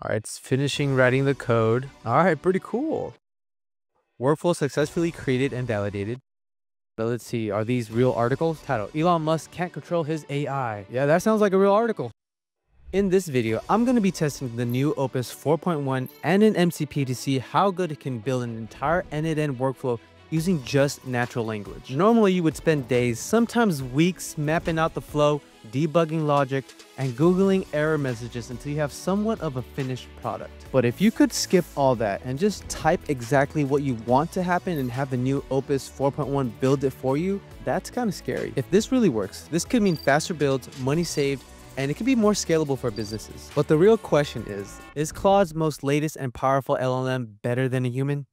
All right, it's finishing writing the code. All right, pretty cool. Workflow successfully created and validated. But let's see, are these real articles? Title, Elon Musk can't control his AI. Yeah, that sounds like a real article. In this video, I'm going to be testing the new Opus 4.1 and an MCP to see how good it can build an entire end-to-end workflow using just natural language. Normally, you would spend days, sometimes weeks, mapping out the flow, debugging logic, and Googling error messages until you have somewhat of a finished product. But if you could skip all that and just type exactly what you want to happen and have the new Opus 4.1 build it for you, that's kind of scary. If this really works, this could mean faster builds, money saved, and it can be more scalable for businesses. But the real question is, is Claude's most latest and powerful LLM better than a human?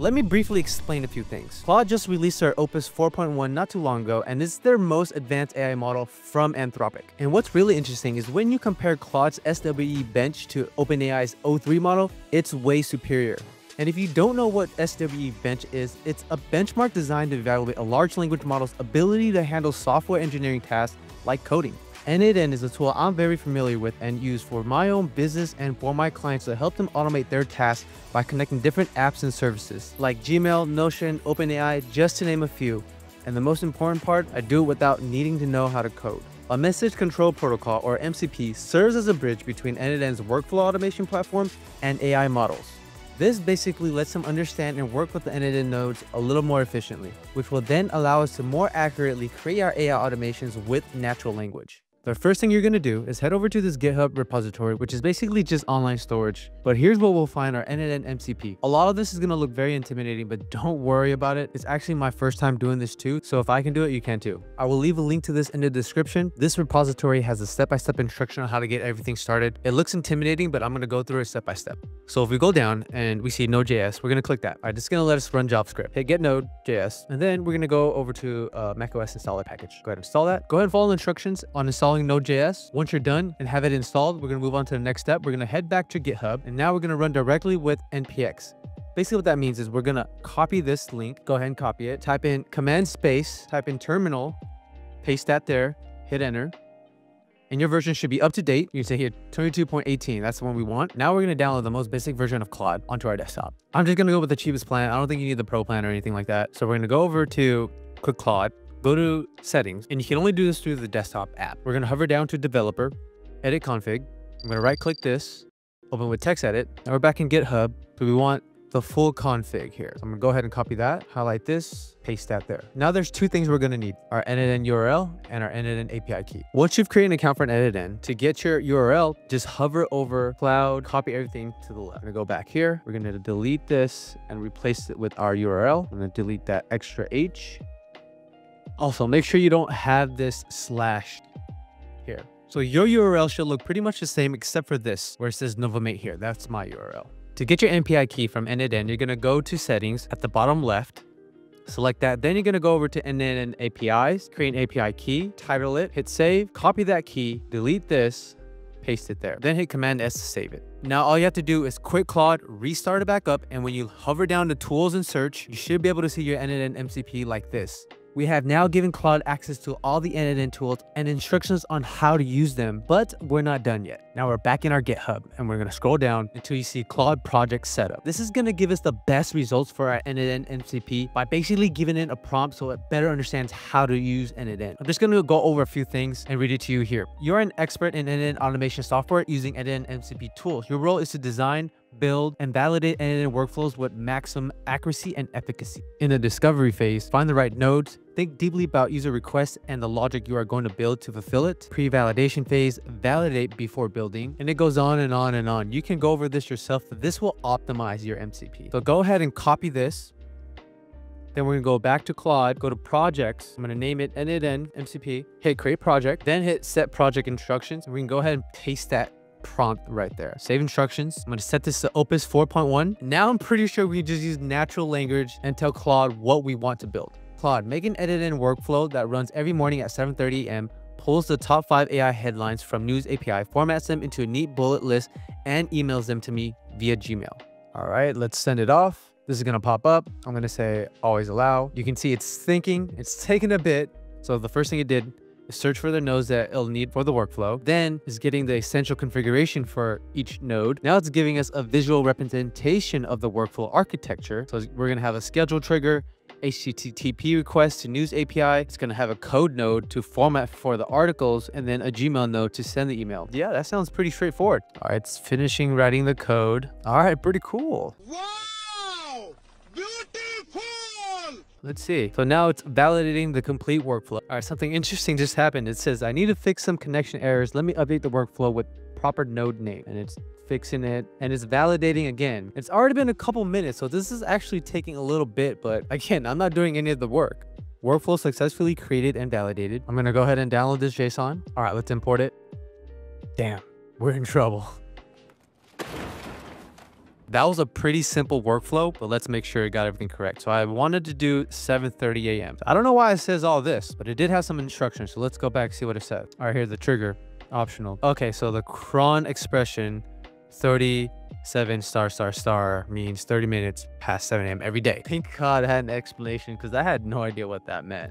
Let me briefly explain a few things. Claude just released their Opus 4.1 not too long ago, and it's their most advanced AI model from Anthropic. And what's really interesting is when you compare Claude's SWE bench to OpenAI's O3 model, it's way superior. And if you don't know what SWE Bench is, it's a benchmark designed to evaluate a large language model's ability to handle software engineering tasks like coding. N8N is a tool I'm very familiar with and use for my own business and for my clients to help them automate their tasks by connecting different apps and services like Gmail, Notion, OpenAI, just to name a few. And the most important part, I do it without needing to know how to code. A message control protocol or MCP serves as a bridge between N8N's workflow automation platform and AI models. This basically lets them understand and work with the N8N nodes a little more efficiently, which will then allow us to more accurately create our AI automations with natural language. The first thing you're going to do is head over to this GitHub repository, which is basically just online storage. But here's what we'll find our N8N MCP. A lot of this is going to look very intimidating, but don't worry about it. It's actually my first time doing this too. So if I can do it, you can too. I will leave a link to this in the description. This repository has a step-by-step -step instruction on how to get everything started. It looks intimidating, but I'm going to go through it step by step. So if we go down and we see Node.js, we're going to click that. All right, is going to let us run JavaScript. Hit get Node.js, and then we're going to go over to uh, macOS installer package. Go ahead and install that. Go ahead and follow the instructions on installing installing Node.js. Once you're done and have it installed, we're going to move on to the next step. We're going to head back to GitHub and now we're going to run directly with NPX. Basically what that means is we're going to copy this link. Go ahead and copy it. Type in command space, type in terminal, paste that there, hit enter. And your version should be up to date. You can say here 22.18. That's the one we want. Now we're going to download the most basic version of Claude onto our desktop. I'm just going to go with the cheapest plan. I don't think you need the pro plan or anything like that. So we're going to go over to Quick Claude go to settings, and you can only do this through the desktop app. We're going to hover down to developer, edit config. I'm to right click this, open with text edit. Now we're back in GitHub, so we want the full config here. So I'm gonna go ahead and copy that, highlight this, paste that there. Now there's two things we're gonna need, our N8N URL and our N8N API key. Once you've created an account for an N8N, to get your URL, just hover over cloud, copy everything to the left. I'm gonna go back here. We're gonna delete this and replace it with our URL. I'm gonna delete that extra H also, make sure you don't have this slash here. So your URL should look pretty much the same except for this, where it says Novamate here. That's my URL. To get your API key from N8N, you're going to go to settings at the bottom left, select that. Then you're going to go over to N8N APIs, create an API key, title it, hit save, copy that key, delete this, paste it there. Then hit Command S to save it. Now all you have to do is quit Claude, restart it back up, and when you hover down to Tools and Search, you should be able to see your N8N MCP like this. We have now given Claude access to all the N8N tools and instructions on how to use them, but we're not done yet. Now we're back in our GitHub and we're going to scroll down until you see Claude project setup. This is going to give us the best results for our N8N MCP by basically giving it a prompt so it better understands how to use N8N. I'm just going to go over a few things and read it to you here. You're an expert in N8N automation software using N8N MCP tools. Your role is to design, build, and validate N8N workflows with maximum accuracy and efficacy. In the discovery phase, find the right nodes, think deeply about user requests and the logic you are going to build to fulfill it. Pre-validation phase, validate before building, and it goes on and on and on. You can go over this yourself, this will optimize your MCP. So go ahead and copy this. Then we're gonna go back to Claude, go to projects. I'm gonna name it N8N MCP, hit create project, then hit set project instructions. And we can go ahead and paste that prompt right there. Save instructions. I'm going to set this to Opus 4.1. Now I'm pretty sure we just use natural language and tell Claude what we want to build. Claude, make an N8N workflow that runs every morning at 7.30 a.m., pulls the top five AI headlines from News API, formats them into a neat bullet list, and emails them to me via Gmail. All right, let's send it off. This is going to pop up. I'm going to say always allow. You can see it's thinking. It's taking a bit. So the first thing it did search for the nodes that it'll need for the workflow, then is getting the essential configuration for each node. Now it's giving us a visual representation of the workflow architecture. So we're gonna have a schedule trigger, HTTP request to news API. It's going to have a code node to format for the articles and then a Gmail node to send the email. Yeah, that sounds pretty straightforward. All right, it's finishing writing the code. All right, pretty cool. Wow! Beautiful! Let's see. So now it's validating the complete workflow. All right, something interesting just happened. It says, I need to fix some connection errors. Let me update the workflow with proper node name. And it's fixing it and it's validating again. It's already been a couple minutes, so this is actually taking a little bit, but again, I'm not doing any of the work. Workflow successfully created and validated. I'm gonna go ahead and download this JSON. All right, let's import it. Damn, we're in trouble. That was a pretty simple workflow, but let's make sure it got everything correct. So I wanted to do 7.30 a.m. I don't know why it says all this, but it did have some instructions. So let's go back and see what it said. All right, here's the trigger, optional. Okay, so the cron expression 37 star star star means 30 minutes past 7 a.m. every day. Thank God I had an explanation because I had no idea what that meant.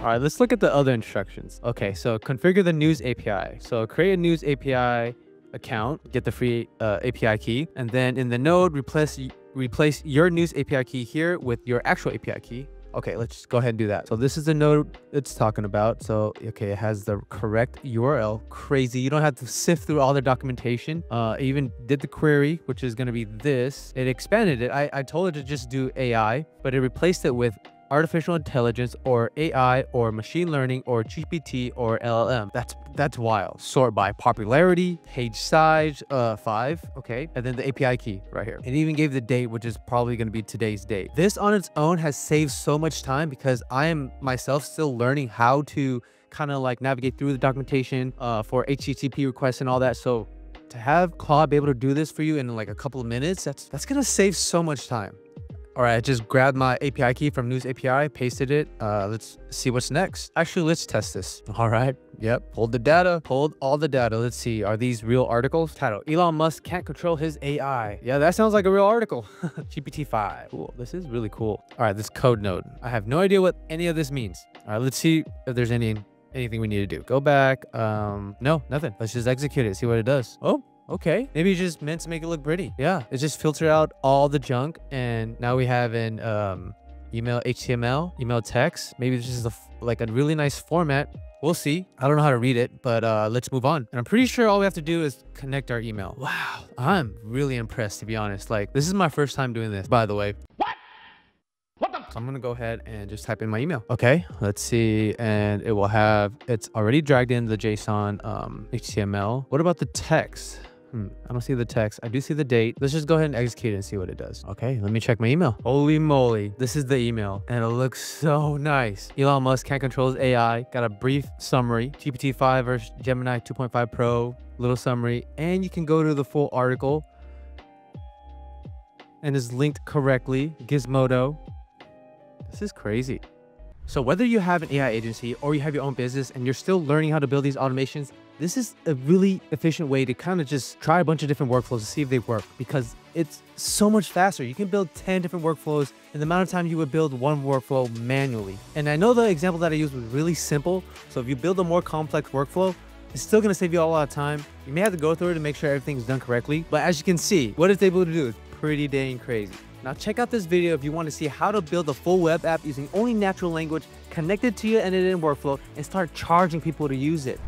All right, let's look at the other instructions. Okay, so configure the news API. So create a news API account, get the free uh, API key, and then in the node, replace replace your news API key here with your actual API key. Okay, let's just go ahead and do that. So this is the node it's talking about. So, okay, it has the correct URL. Crazy. You don't have to sift through all the documentation. Uh, even did the query, which is going to be this. It expanded it. I, I told it to just do AI, but it replaced it with artificial intelligence or AI or machine learning or GPT or LLM. That's that's wild. Sort by popularity, page size, uh, five, okay, and then the API key right here. It even gave the date, which is probably going to be today's date. This on its own has saved so much time because I am myself still learning how to kind of like navigate through the documentation uh, for HTTP requests and all that. So to have Claude be able to do this for you in like a couple of minutes, that's that's gonna save so much time. All right, I just grabbed my API key from News API, pasted it. Uh, let's see what's next. Actually, let's test this. All right. Yep. Pulled the data. Pulled all the data. Let's see. Are these real articles? Title. Elon Musk can't control his AI. Yeah, that sounds like a real article. GPT-5. Cool. This is really cool. All right, this code node. I have no idea what any of this means. All right, let's see if there's any anything we need to do. Go back. Um, no, nothing. Let's just execute it. See what it does. Oh, okay. Maybe it's just meant to make it look pretty. Yeah. It just filtered out all the junk and now we have an um email html email text. Maybe this is a like a really nice format. We'll see. I don't know how to read it but uh let's move on. And i'm pretty sure all we have to do is connect our email. Wow. I'm really impressed to be honest. Like this is my first time doing this by the way. What? What the? so I'm gonna go ahead and just type in my email. Okay, let's see, and it will have it's already dragged in the JSON um, HTML. What about the text? Hmm, I don't see the text. I do see the date. Let's just go ahead and execute it and see what it does. Okay, let me check my email. Holy moly. This is the email and it looks so nice. Elon Musk can't control his AI. Got a brief summary. GPT-5 versus Gemini 2.5 Pro. Little summary. And you can go to the full article and is linked correctly. Gizmodo. This is crazy. So whether you have an AI agency or you have your own business and you're still learning how to build these automations, this is a really efficient way to kind of just try a bunch of different workflows to see if they work because it's so much faster. You can build 10 different workflows in the amount of time you would build one workflow manually. And I know the example that I used was really simple. So if you build a more complex workflow, it's still going to save you a lot of time. You may have to go through it to make sure everything's done correctly. But as you can see, what it's able to do is pretty dang crazy. Now check out this video if you want to see how to build a full web app using only natural language connected to your end-to-end workflow and start charging people to use it.